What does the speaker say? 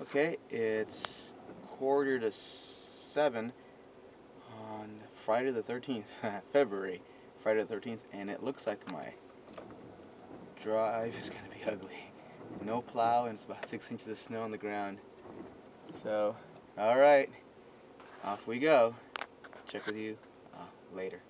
Okay, it's quarter to seven on Friday the 13th, February, Friday the 13th, and it looks like my drive is going to be ugly. No plow, and it's about six inches of snow on the ground. So, alright, off we go. Check with you uh, later.